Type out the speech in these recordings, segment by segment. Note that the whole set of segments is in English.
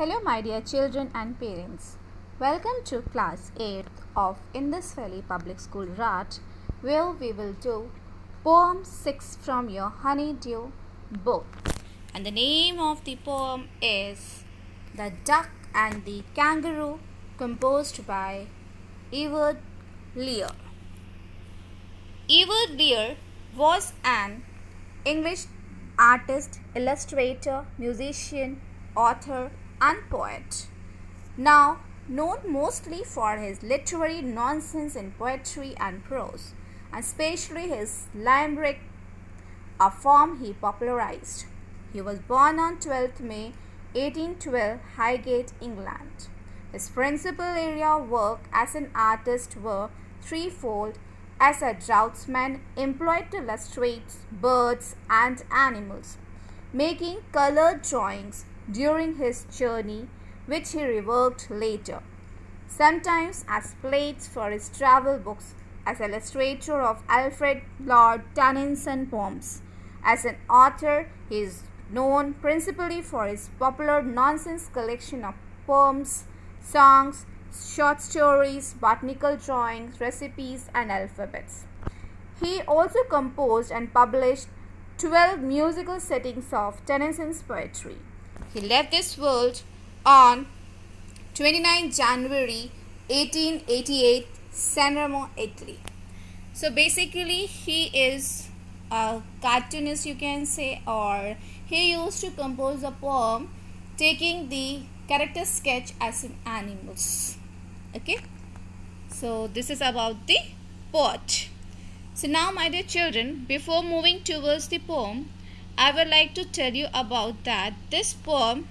Hello, my dear children and parents. Welcome to class 8th of Indus Valley Public School Rat, where we will do poem 6 from your Honeydew book. And the name of the poem is The Duck and the Kangaroo, composed by Edward Lear. Edward Lear was an English artist, illustrator, musician, author, and poet. Now known mostly for his literary nonsense in poetry and prose, and especially his limerick, a form he popularized. He was born on 12th May 1812, Highgate, England. His principal area of work as an artist were threefold as a draughtsman employed to illustrate birds and animals, making colored drawings during his journey, which he reworked later, sometimes as plates for his travel books, as illustrator of Alfred Lord Tennyson poems. As an author, he is known principally for his popular nonsense collection of poems, songs, short stories, botanical drawings, recipes, and alphabets. He also composed and published 12 musical settings of Tennyson's poetry. He left this world on 29 January 1888, San Remo, Italy. So basically, he is a cartoonist, you can say, or he used to compose a poem taking the character sketch as in animals. Okay, so this is about the poet. So now, my dear children, before moving towards the poem, I would like to tell you about that this poem,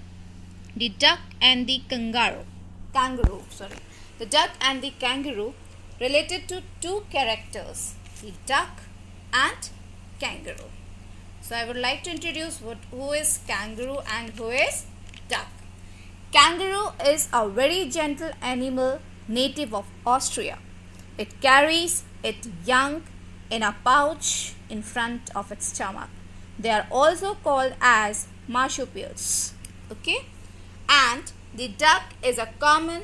The Duck and the Kangaroo. Kangaroo, sorry. The duck and the kangaroo related to two characters, the duck and kangaroo. So I would like to introduce what who is kangaroo and who is duck. Kangaroo is a very gentle animal native of Austria. It carries its young in a pouch in front of its stomach. They are also called as marsupials. Okay? And the duck is a common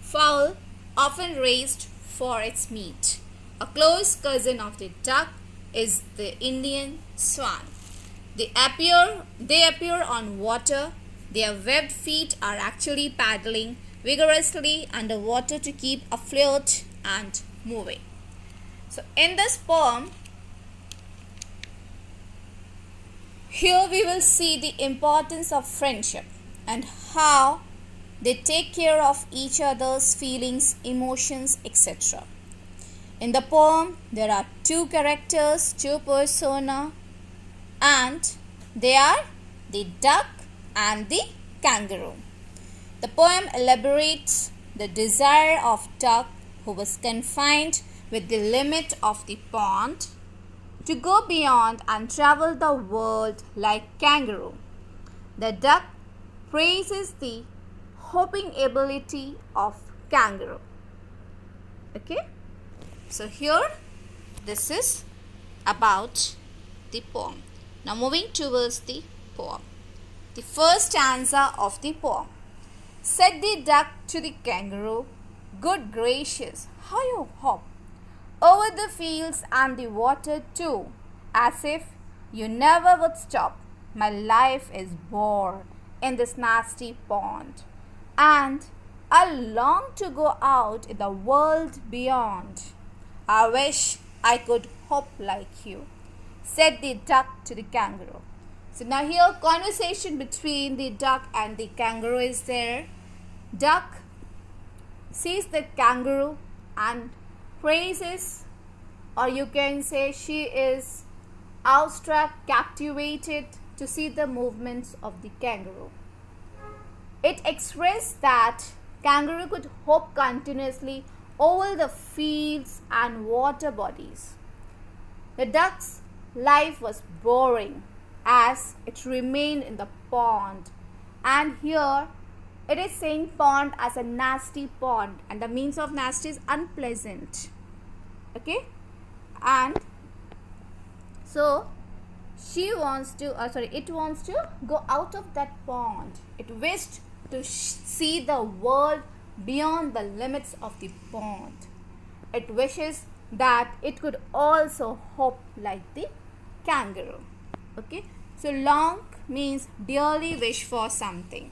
fowl often raised for its meat. A close cousin of the duck is the Indian swan. They appear, they appear on water. Their webbed feet are actually paddling vigorously underwater to keep afloat and moving. So in this poem, Here we will see the importance of friendship and how they take care of each other's feelings, emotions, etc. In the poem, there are two characters, two persona, and they are the duck and the kangaroo. The poem elaborates the desire of duck who was confined with the limit of the pond to go beyond and travel the world like kangaroo. The duck praises the hopping ability of kangaroo. Okay? So here this is about the poem. Now moving towards the poem. The first stanza of the poem. Said the duck to the kangaroo, Good gracious, how you hop over the fields and the water too, as if you never would stop. My life is bored in this nasty pond, and I long to go out in the world beyond. I wish I could hop like you, said the duck to the kangaroo. So now here conversation between the duck and the kangaroo is there. Duck sees the kangaroo and praises or you can say she is awestruck, captivated to see the movements of the kangaroo. It expressed that kangaroo could hop continuously over the fields and water bodies. The duck's life was boring as it remained in the pond and here it is saying pond as a nasty pond and the means of nasty is unpleasant okay and so she wants to uh, sorry it wants to go out of that pond it wished to see the world beyond the limits of the pond. It wishes that it could also hop like the kangaroo. Okay, so long means dearly wish for something.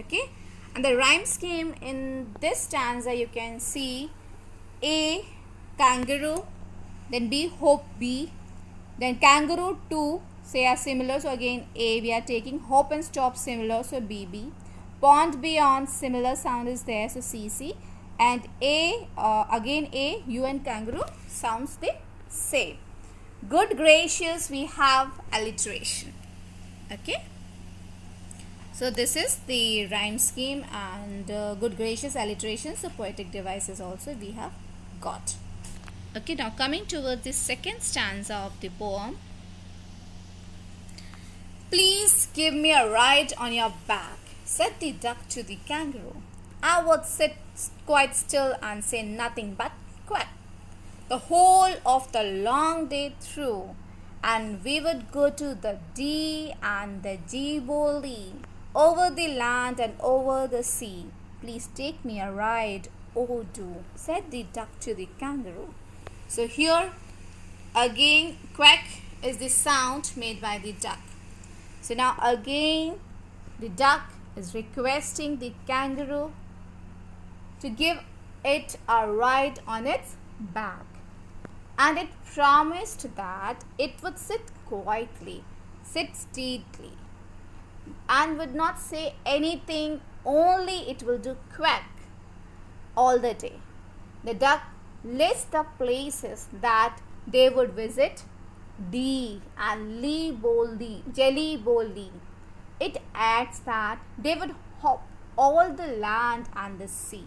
Okay, and the rhyme scheme in this stanza you can see A kangaroo, then B hope B, then kangaroo 2 say are similar so again A we are taking hope and stop similar so BB pond beyond similar sound is there so CC and A uh, again A U and kangaroo sounds the same. Good gracious we have alliteration. Okay so this is the rhyme scheme and uh, good gracious alliterations the poetic devices also we have got. Okay now coming towards the second stanza of the poem. Please give me a ride on your back said the duck to the kangaroo. I would sit quite still and say nothing but quack. The whole of the long day through and we would go to the Dee and the Giboli over the land and over the sea. Please take me a ride, oh do, said the duck to the kangaroo. So here again quack is the sound made by the duck. So now again the duck is requesting the kangaroo to give it a ride on its back and it promised that it would sit quietly, sit steadily, and would not say anything, only it will do quack all the day. The duck lists the places that they would visit Dee and Lee Boldy, Jelly Boldy. It adds that they would hop all the land and the sea.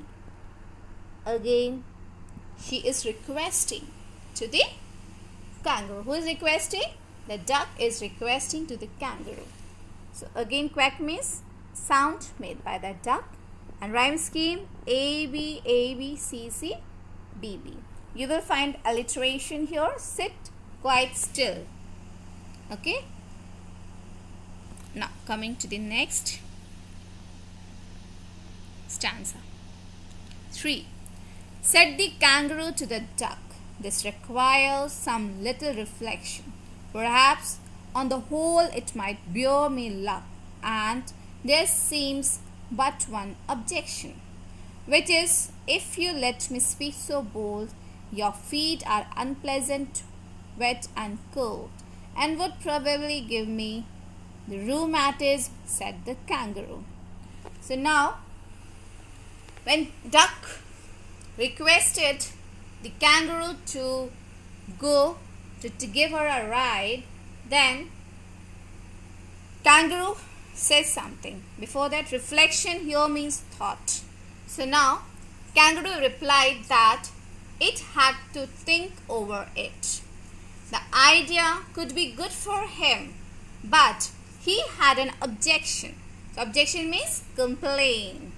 Again, she is requesting to the kangaroo. Who is requesting? The duck is requesting to the kangaroo. So again quack means sound made by the duck and rhyme scheme A B A B C C B B. You will find alliteration here sit quite still. Okay. Now coming to the next stanza. 3. Set the kangaroo to the duck. This requires some little reflection. Perhaps on the whole it might bear me luck and there seems but one objection, which is if you let me speak so bold, your feet are unpleasant, wet and cold, and would probably give me the rheumatism, said the kangaroo. So now, when duck requested the kangaroo to go to, to give her a ride then kangaroo says something. Before that reflection here means thought. So now kangaroo replied that it had to think over it. The idea could be good for him but he had an objection. So objection means complain.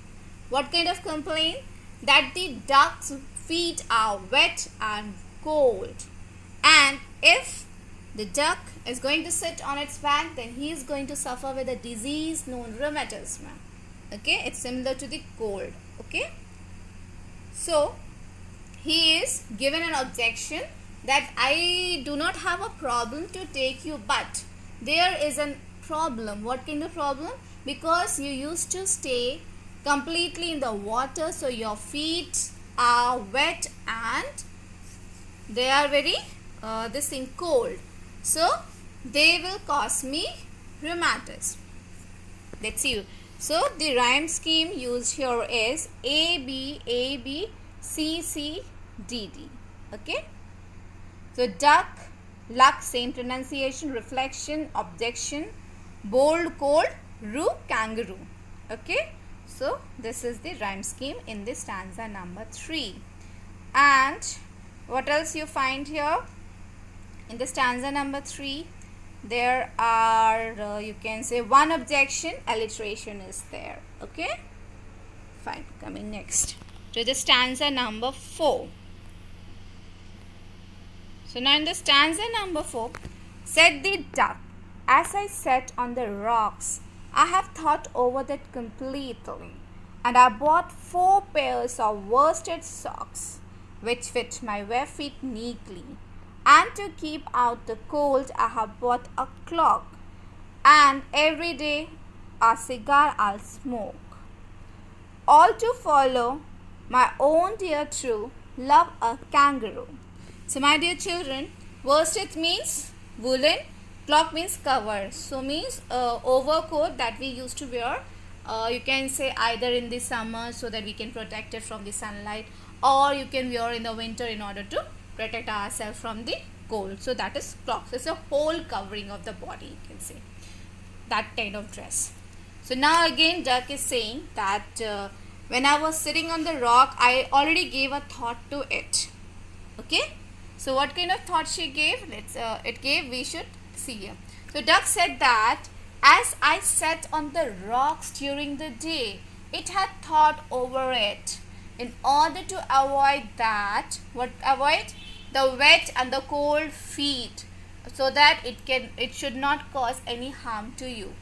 What kind of complaint that the duck's feet are wet and cold. And if the duck is going to sit on its back, then he is going to suffer with a disease known rheumatism. Okay, it's similar to the cold. Okay, so he is given an objection that I do not have a problem to take you, but there is a problem. What kind of problem? Because you used to stay completely in the water, so your feet are wet and they are very uh, this thing cold so they will cause me rheumatism let's see. So the rhyme scheme used here is a b a b c c d d. Okay? So duck luck same pronunciation reflection objection bold cold roo kangaroo. Okay? So this is the rhyme scheme in the stanza number 3. And what else you find here? In the stanza number 3, there are, uh, you can say one objection, alliteration is there. Okay? Fine. Coming next to the stanza number 4. So now in the stanza number 4, said the duck, as I sat on the rocks, I have thought over that completely and I bought four pairs of worsted socks which fit my bare feet neatly. And to keep out the cold, I have bought a clock and every day a cigar I'll smoke. All to follow my own dear true love a kangaroo. So my dear children, worsted means woolen, cloak means cover. So means uh, overcoat that we used to wear. Uh, you can say either in the summer so that we can protect it from the sunlight or you can wear in the winter in order to protect ourselves from the cold. So that is cloaks. It's a whole covering of the body you can say. That kind of dress. So now again Duck is saying that uh, when I was sitting on the rock I already gave a thought to it. Okay. So what kind of thought she gave? Let's uh, it gave we should see here. So Duck said that as I sat on the rocks during the day, it had thought over it. In order to avoid that, what avoid the wet and the cold feet, so that it can it should not cause any harm to you.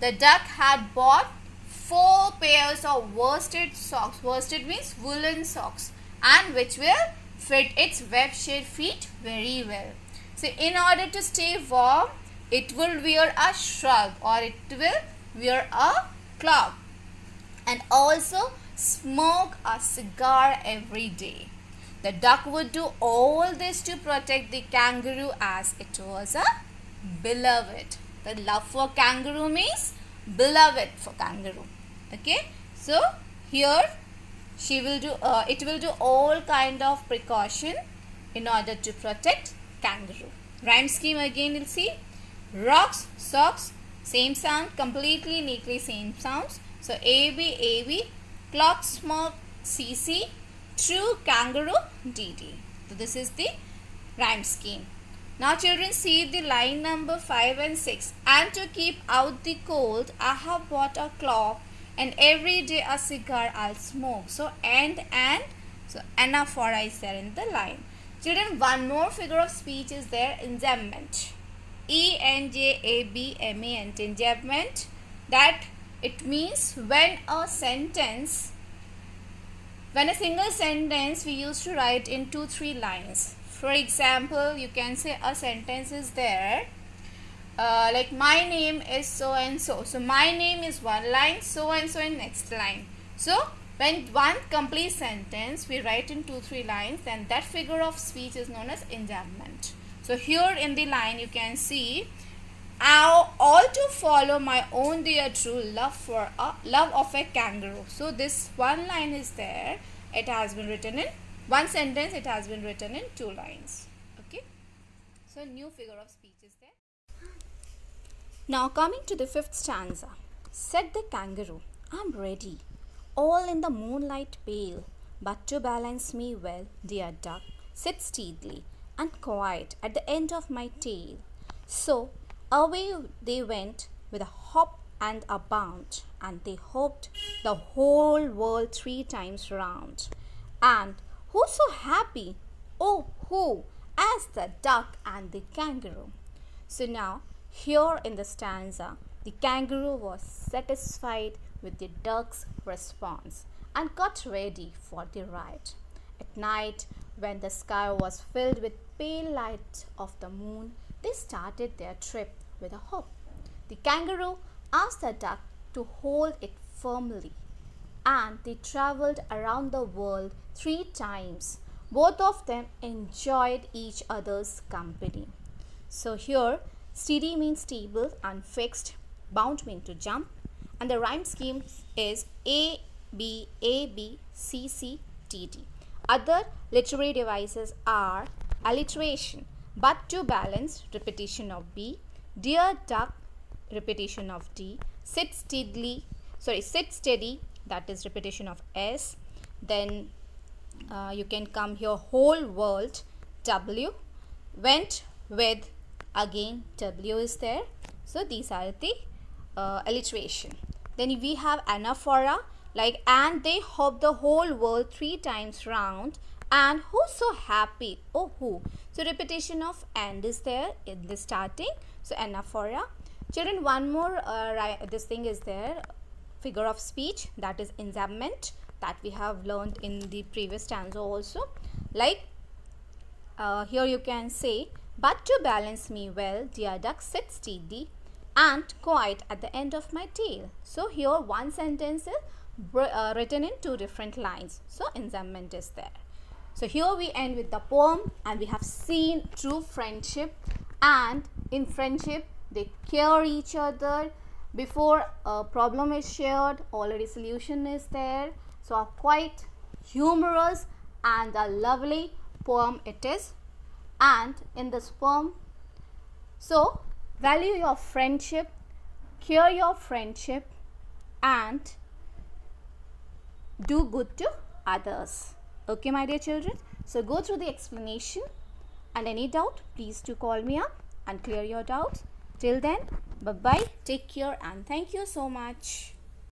The duck had bought four pairs of worsted socks. Worsted means woolen socks, and which will fit its web-shaped feet very well. So in order to stay warm, it will wear a shrug or it will wear a cloak and also smoke a cigar every day. The duck would do all this to protect the kangaroo as it was a beloved. The love for kangaroo means beloved for kangaroo. Okay. So here she will do uh, it will do all kind of precaution in order to protect kangaroo rhyme scheme again you'll see rocks socks same sound completely neatly same sounds so ab ab clock smoke cc true kangaroo dd so this is the rhyme scheme now children see the line number 5 and 6 and to keep out the cold i have bought a clock and every day a cigar I'll smoke. So and and so anaphora is there in the line. Children, one more figure of speech is there, enjambment. E N J A B M A N T, enjambment. That it means when a sentence, when a single sentence we used to write in two, three lines. For example, you can say a sentence is there uh, like my name is so and so. So my name is one line, so and so in next line. So when one complete sentence we write in two three lines then that figure of speech is known as enjambment. So here in the line you can see all to follow my own dear true love for a love of a kangaroo. So this one line is there. It has been written in one sentence. It has been written in two lines. Okay. So new figure of speech is there. Now coming to the fifth stanza. Said the kangaroo, I'm ready, all in the moonlight pale, but to balance me well, dear duck, sit steadily and quiet at the end of my tail. So away they went with a hop and a bound, and they hopped the whole world three times round. And who so happy? Oh, who? As the duck and the kangaroo. So now here in the stanza, the kangaroo was satisfied with the duck's response and got ready for the ride. At night, when the sky was filled with pale light of the moon, they started their trip with a hope. The kangaroo asked the duck to hold it firmly, and they traveled around the world three times. Both of them enjoyed each other's company. So here Steady means stable and fixed. Bound means to jump. And the rhyme scheme is A, B, A, B, C, C, T, T. Other literary devices are alliteration, but to balance, repetition of B, dear duck, repetition of D, sit steadily, sorry, sit steady, that is repetition of S. Then uh, you can come here, whole world, W, went with again W is there. So these are the uh, alliteration. Then we have anaphora like and they hop the whole world three times round and who's so happy? Oh who? So repetition of and is there in the starting. So anaphora children one more uh, this thing is there. Figure of speech that is enjambment that we have learned in the previous stanza also. Like uh, here you can say but to balance me well dear duck sit steady and quiet at the end of my tail so here one sentence is uh, written in two different lines. So enjambment is there so here we end with the poem and we have seen true friendship and in friendship they care each other. Before a problem is shared already solution is there. So a quite humorous and a lovely poem it is. And in this poem so value your friendship care your friendship and do good to others okay my dear children. So go through the explanation and any doubt please do call me up and clear your doubts. Till then bye bye take care and thank you so much